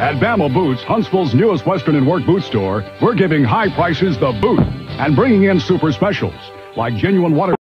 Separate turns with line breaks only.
At Bama Boots, Huntsville's newest Western and Work boot store, we're giving high prices the boot and bringing in super specials like genuine water.